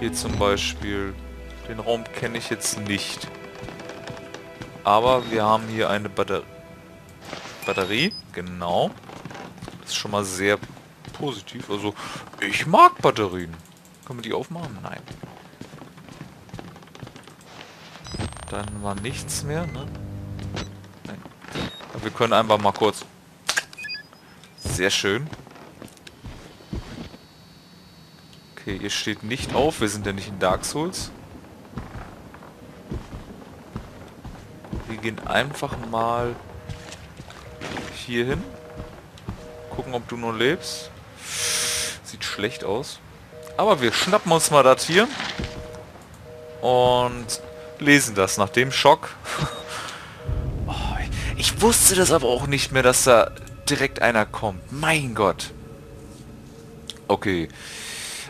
Hier zum Beispiel. Den Raum kenne ich jetzt nicht. Aber wir haben hier eine Batter Batterie. Genau. Das ist schon mal sehr positiv. Also, ich mag Batterien. Können wir die aufmachen? Nein. Dann war nichts mehr, ne? Nein. Aber wir können einfach mal kurz... Sehr schön. Okay, ihr steht nicht auf. Wir sind ja nicht in Dark Souls. Wir gehen einfach mal hier hin. Gucken, ob du nur lebst. Sieht schlecht aus. Aber wir schnappen uns mal das hier. Und lesen das nach dem Schock. oh, ich wusste das aber auch nicht mehr, dass da direkt einer kommt. Mein Gott. Okay.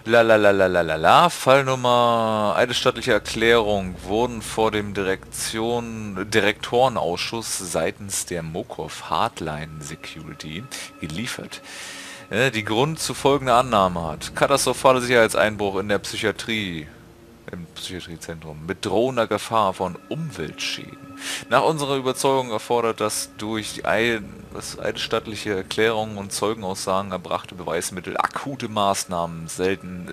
La la la la la la la. Fallnummer eidesstattliche Erklärung wurden vor dem Direktion Direktorenausschuss seitens der Mokov Hardline Security geliefert. Die Grund zu folgender Annahme hat. Katastrophale Sicherheitseinbruch in der Psychiatrie im Psychiatriezentrum mit drohender Gefahr von Umweltschäden. Nach unserer Überzeugung erfordert das durch die eidesstattliche Erklärungen und Zeugenaussagen erbrachte Beweismittel akute Maßnahmen selten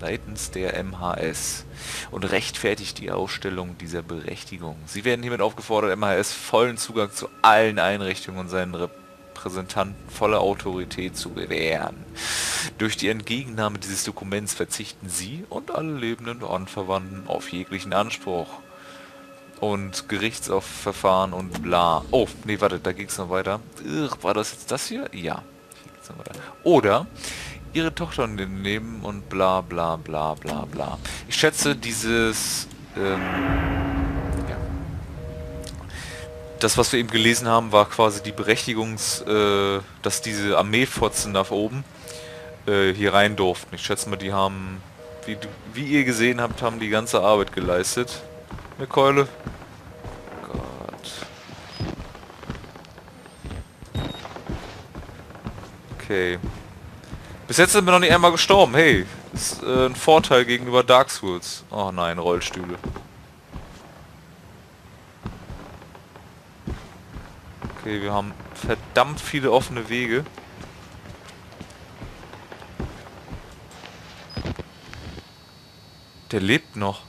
seitens der MHS und rechtfertigt die Ausstellung dieser Berechtigung. Sie werden hiermit aufgefordert, MHS vollen Zugang zu allen Einrichtungen und seinen Repräsentanten volle Autorität zu gewähren. Durch die Entgegennahme dieses Dokuments verzichten Sie und alle lebenden Anverwandten auf jeglichen Anspruch. Und Gerichtsverfahren und bla. Oh, nee, warte, da ging es noch weiter. Ugh, war das jetzt das hier? Ja. Oder ihre Tochter nehmen und bla bla bla bla bla. Ich schätze, dieses... Ähm. Das, was wir eben gelesen haben, war quasi die Berechtigungs... Äh, dass diese Armeefotzen da oben äh, hier rein durften. Ich schätze mal, die haben, wie, wie ihr gesehen habt, haben die ganze Arbeit geleistet. Eine Keule. Gott. Okay. Bis jetzt sind wir noch nicht einmal gestorben. Hey, ist äh, ein Vorteil gegenüber Dark Souls. Oh nein, Rollstühle. Okay, wir haben verdammt viele offene Wege. Der lebt noch.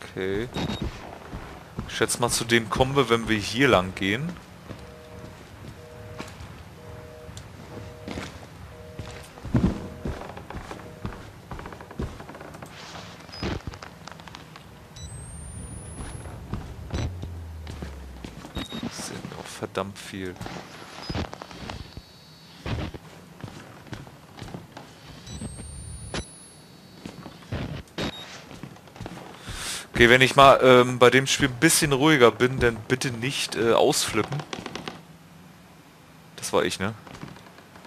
Okay. Ich schätze mal, zu dem kommen wir, wenn wir hier lang gehen. Verdammt viel. Okay, wenn ich mal ähm, bei dem Spiel ein bisschen ruhiger bin, dann bitte nicht äh, ausflippen. Das war ich, ne?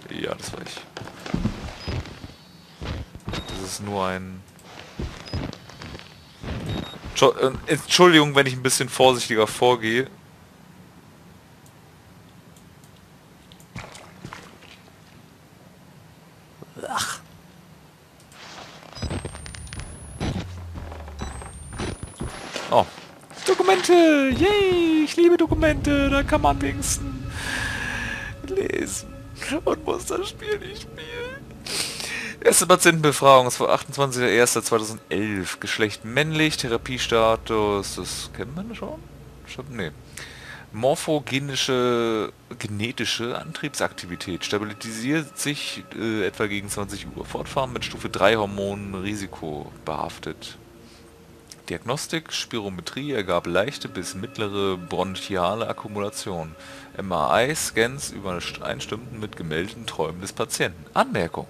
Ja, das war ich. Das ist nur ein... Entschuldigung, wenn ich ein bisschen vorsichtiger vorgehe. Kann man wenigstens lesen und muss das Spiel nicht spielen. Erste Patientenbefragung ist vor 28.01.2011. Geschlecht männlich, Therapiestatus, das kennen wir schon? schon? Nee. Morphogenische, genetische Antriebsaktivität stabilisiert sich äh, etwa gegen 20 Uhr. Fortfahren mit Stufe 3 Hormonen risikobehaftet. Diagnostik Spirometrie ergab leichte bis mittlere bronchiale Akkumulation. MRI-Scans übereinstimmten mit gemeldeten Träumen des Patienten. Anmerkung: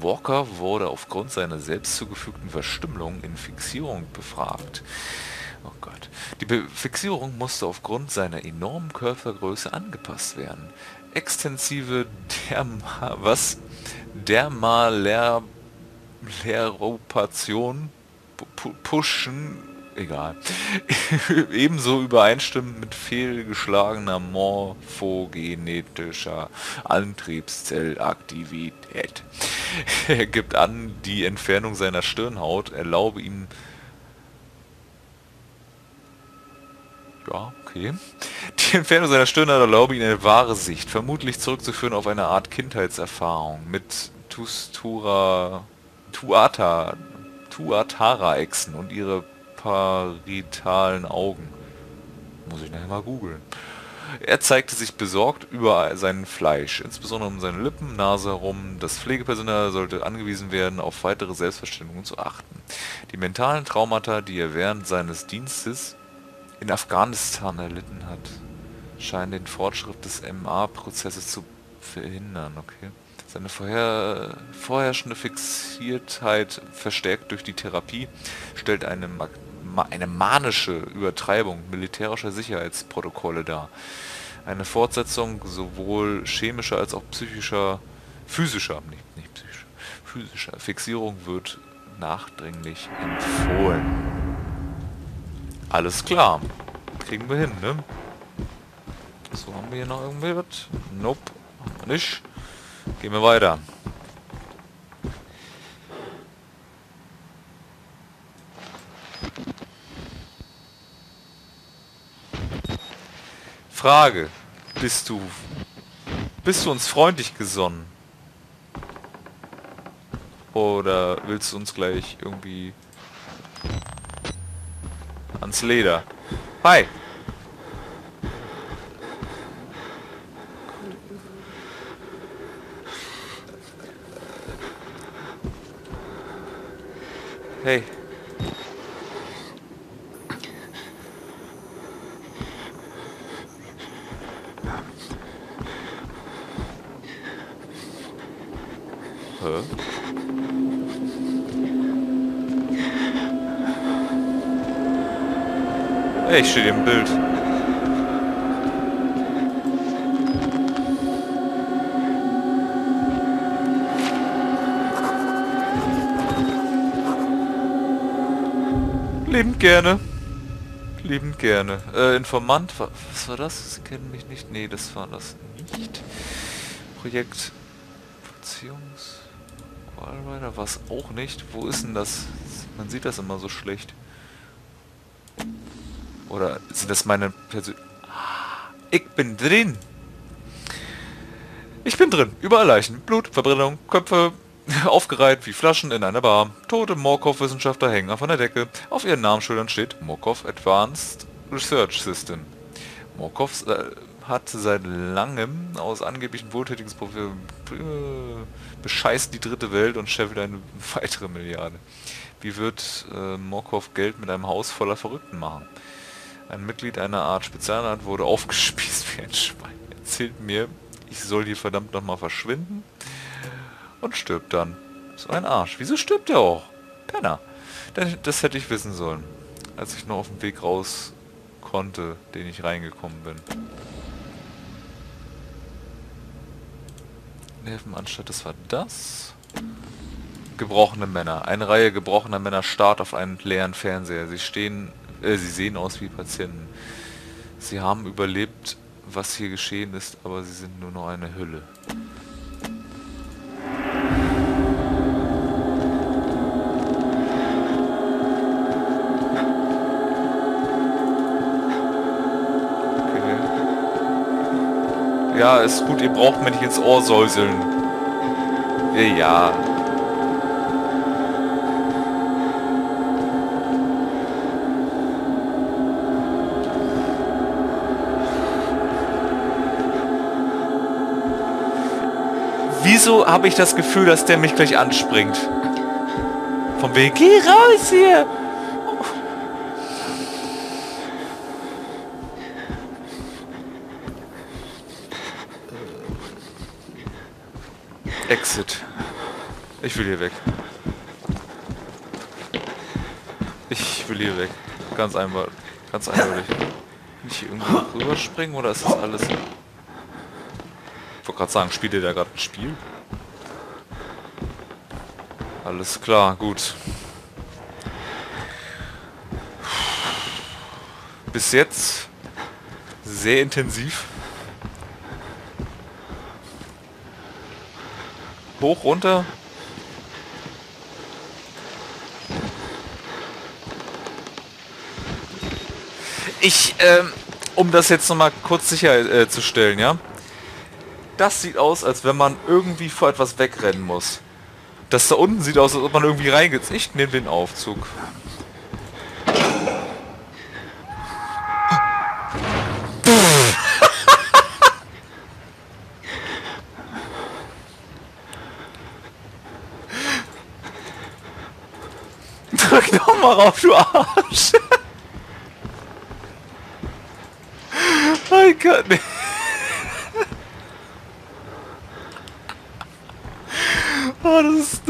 Walker wurde aufgrund seiner selbst zugefügten Verstümmelung in Fixierung befragt. Oh Gott. Die Fixierung musste aufgrund seiner enormen Körpergröße angepasst werden. Extensive Derma was? Dermaleropation pushen egal. Ebenso übereinstimmend mit fehlgeschlagener morphogenetischer Antriebszellaktivität. Er gibt an, die Entfernung seiner Stirnhaut erlaube ihm Ja, okay. Die Entfernung seiner Stirnhaut erlaube ihm eine wahre Sicht, vermutlich zurückzuführen auf eine Art Kindheitserfahrung mit Tustura, Tuata, Tuatara-Echsen und ihre paritalen Augen. Muss ich nachher mal googeln. Er zeigte sich besorgt über sein Fleisch, insbesondere um seine Lippen, Nase herum. Das Pflegepersonal sollte angewiesen werden, auf weitere Selbstverständigung zu achten. Die mentalen Traumata, die er während seines Dienstes in Afghanistan erlitten hat, scheinen den Fortschritt des MA-Prozesses zu verhindern. Okay. Seine vorher, vorherrschende Fixiertheit, verstärkt durch die Therapie, stellt eine eine manische Übertreibung militärischer Sicherheitsprotokolle dar. Eine Fortsetzung sowohl chemischer als auch psychischer, physischer, nicht, nicht psychischer, physischer Fixierung wird nachdringlich empfohlen. Alles klar. Kriegen wir hin, ne? So, haben wir hier noch irgendwie was? Nope. Nicht. Gehen wir weiter. Frage. Bist du... Bist du uns freundlich gesonnen? Oder willst du uns gleich irgendwie... ans Leder? Hi! Hey. Hä? Hey, ich stehe im Bild. Lebend gerne. Lebend gerne. Äh, Informant, was war das? Sie kennen mich nicht. Nee, das war das nicht. Projekt Beziehungs... Wallrider war es auch nicht. Wo ist denn das? Man sieht das immer so schlecht. Oder sind das meine Persön... Ich bin drin! Ich bin drin. Überall Leichen. Blut, Verbrennung, Köpfe, aufgereiht wie Flaschen in einer Bar. Tote Morkov-Wissenschaftler hängen von der Decke. Auf ihren Namensschildern steht Morkov Advanced Research System. Morkov äh, hat seit langem aus angeblichen wohltätigen äh, bescheißt die dritte Welt und scheffelt eine weitere Milliarde. Wie wird äh, Morkov Geld mit einem Haus voller Verrückten machen? Ein Mitglied einer Art Spezialart wurde aufgespießt wie ein Schwein. Erzählt mir, ich soll hier verdammt nochmal verschwinden und stirbt dann. So ein Arsch. Wieso stirbt er auch? Penner. Das hätte ich wissen sollen, als ich noch auf dem Weg raus konnte, den ich reingekommen bin. Nervenanstalt, das war das. Gebrochene Männer. Eine Reihe gebrochener Männer starrt auf einen leeren Fernseher. Sie stehen, äh, sie sehen aus wie Patienten. Sie haben überlebt, was hier geschehen ist, aber sie sind nur noch eine Hülle. Ja, ist gut, ihr braucht mir nicht ins Ohr säuseln. Ja. Wieso habe ich das Gefühl, dass der mich gleich anspringt? Vom Weg, geh raus hier! Exit. Ich will hier weg. Ich will hier weg. Ganz einfach. Ganz eindeutig. Kann ich hier irgendwo rüberspringen oder ist das alles... Ich wollte gerade sagen, spielt ihr da gerade ein Spiel? Alles klar, gut. bis jetzt sehr intensiv. Hoch, runter. Ich, ähm, um das jetzt nochmal kurz sicher äh, ja. Das sieht aus, als wenn man irgendwie vor etwas wegrennen muss. Das da unten sieht aus, als ob man irgendwie reingeht. Ich nehme den Aufzug. Drück doch mal rauf, du Arsch! mein Gott, nee. oh, das ist...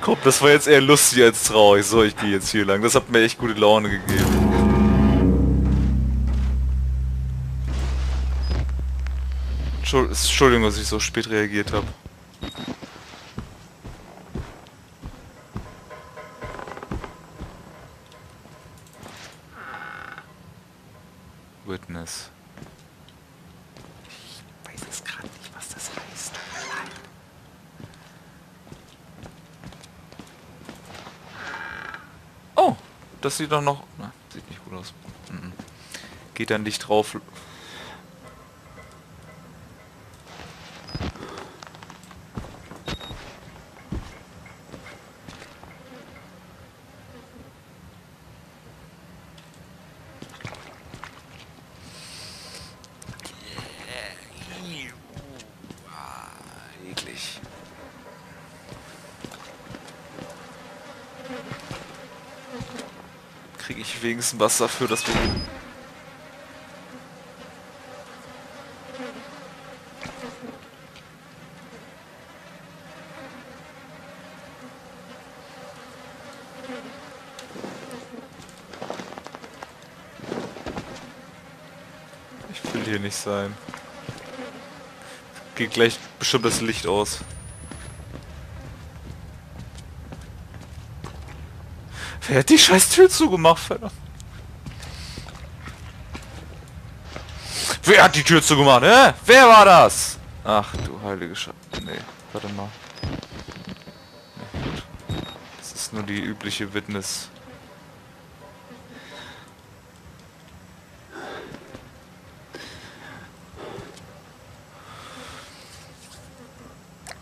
Komm, das war jetzt eher lustig als traurig. So, ich gehe jetzt hier lang. Das hat mir echt gute Laune gegeben. Entschuldigung, dass ich so spät reagiert habe. Das sieht doch noch... Na, sieht nicht gut aus. Geht dann nicht drauf. Wenigstens was dafür, dass wir... Ich will hier nicht sein. Geht gleich bestimmt das Licht aus. Wer hat die scheiß Tür zugemacht, verdammt? Wer hat die Tür zugemacht, hä? Wer war das? Ach du heilige Scheiße. Nee, warte mal. Nee. Das ist nur die übliche Witness.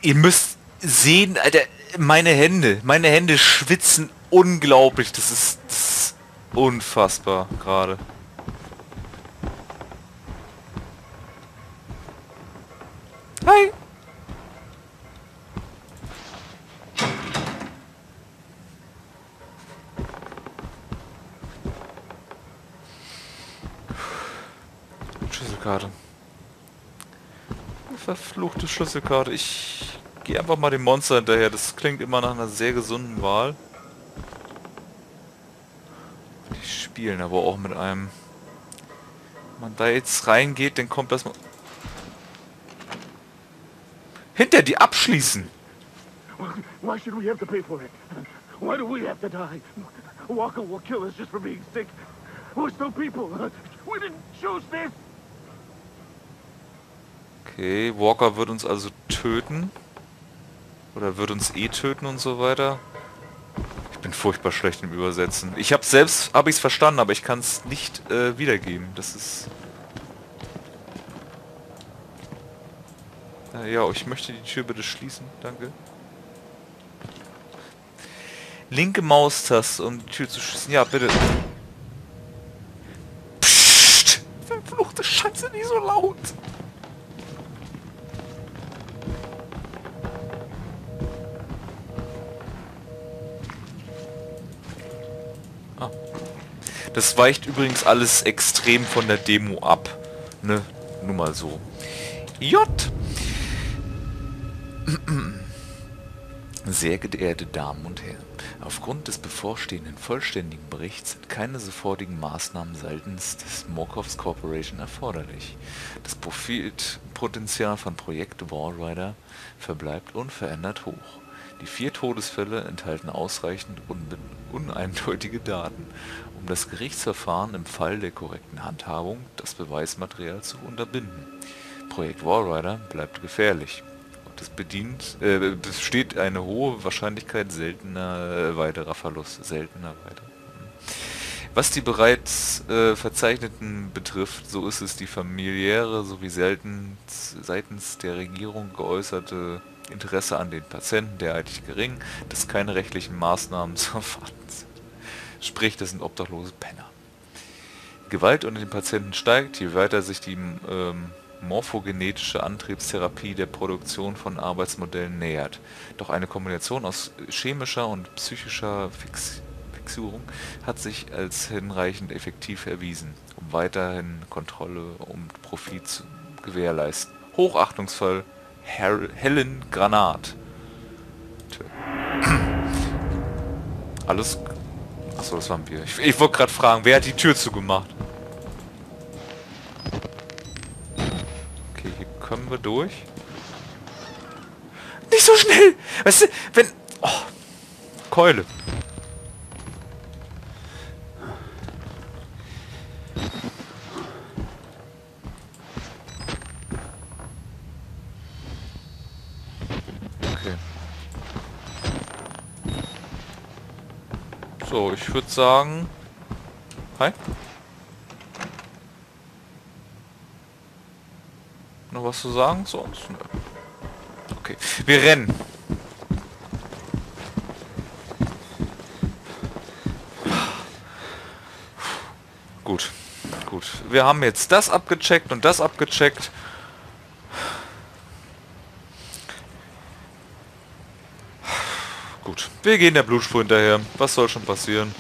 Ihr müsst sehen, Alter, meine Hände. Meine Hände schwitzen unglaublich. Das ist, das ist unfassbar gerade. Hi. Schlüsselkarte. Verfluchte Schlüsselkarte. Ich gehe einfach mal dem Monster hinterher. Das klingt immer nach einer sehr gesunden Wahl. Spielen, aber auch mit einem... Wenn man da jetzt reingeht, dann kommt das mal... Hinter die abschließen! Why should we have to pay for it? Why do we have to die? Walker will kill us just for being sick. We're still people. We didn't choose this. Okay, Walker wird uns also töten. Oder wird uns eh töten und so weiter. Ich bin furchtbar schlecht im Übersetzen. Ich habe selbst, habe ich es verstanden, aber ich kann es nicht äh, wiedergeben. Das ist... Ja, ich möchte die Tür bitte schließen. Danke. Linke Maustaste, um die Tür zu schließen. Ja, bitte. Das weicht übrigens alles extrem von der Demo ab. Ne? Nur mal so. J. Sehr geehrte Damen und Herren, aufgrund des bevorstehenden vollständigen Berichts sind keine sofortigen Maßnahmen seitens des Morkovs Corporation erforderlich. Das Profitpotenzial von Projekt Wallrider verbleibt unverändert hoch. Die vier Todesfälle enthalten ausreichend uneindeutige Daten, um das Gerichtsverfahren im Fall der korrekten Handhabung das Beweismaterial zu unterbinden. Projekt Walrider bleibt gefährlich und es bedient, äh, besteht eine hohe Wahrscheinlichkeit seltener äh, weiterer Verluste. Seltener weiter. Was die bereits äh, Verzeichneten betrifft, so ist es die familiäre sowie selten seitens der Regierung geäußerte Interesse an den Patienten derartig gering, dass keine rechtlichen Maßnahmen zu erwarten sind. Sprich, das sind obdachlose Penner. Gewalt unter den Patienten steigt, je weiter sich die ähm, morphogenetische Antriebstherapie der Produktion von Arbeitsmodellen nähert. Doch eine Kombination aus chemischer und psychischer Fix Fixierung hat sich als hinreichend effektiv erwiesen, um weiterhin Kontrolle und Profit zu gewährleisten. Hochachtungsvoll Helen Granat. Alles... Achso, das war ein Bier. Ich, ich wollte gerade fragen, wer hat die Tür zugemacht? Okay, hier können wir durch. Nicht so schnell! Weißt du, wenn... Oh. Keule. So, ich würde sagen... Hi? Noch was zu sagen sonst? Okay, wir rennen. Gut, gut. Wir haben jetzt das abgecheckt und das abgecheckt. Gut, wir gehen der Blutspur hinterher. Was soll schon passieren?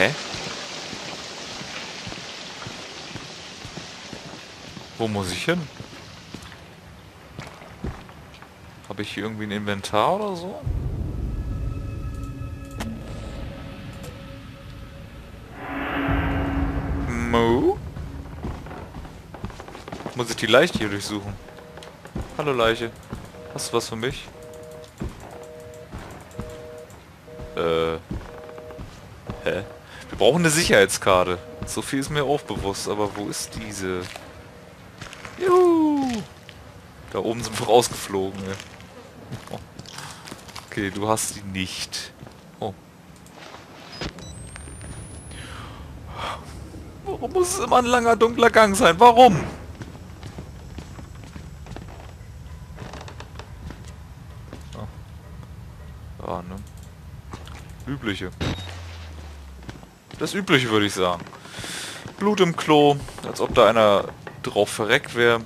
Hä? Wo muss ich hin? Habe ich hier irgendwie ein Inventar oder so? Mo? Muss ich die Leiche hier durchsuchen? Hallo Leiche. Hast du was für mich? Brauchen eine Sicherheitskarte. So viel ist mir auch bewusst, aber wo ist diese? Juhu! Da oben sind wir rausgeflogen. Ja. Okay, du hast die nicht. Oh. Warum muss es immer ein langer, dunkler Gang sein? Warum? Ah, ne? Übliche. Das Übliche, würde ich sagen. Blut im Klo, als ob da einer drauf verreckt wäre.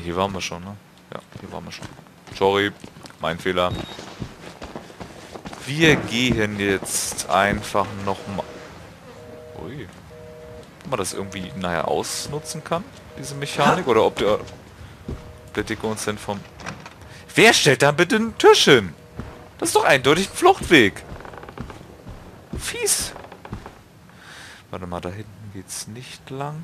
Hier waren wir schon, ne? Ja, hier waren wir schon. Sorry, mein Fehler. Wir gehen jetzt einfach nochmal... Ui. Ob man das irgendwie nachher ausnutzen kann? Diese Mechanik? Oder ob der, der Dicke uns denn vom... Wer stellt da bitte einen Tisch hin? Das ist doch eindeutig ein Fluchtweg. Fies. Warte mal, da hinten geht's nicht lang.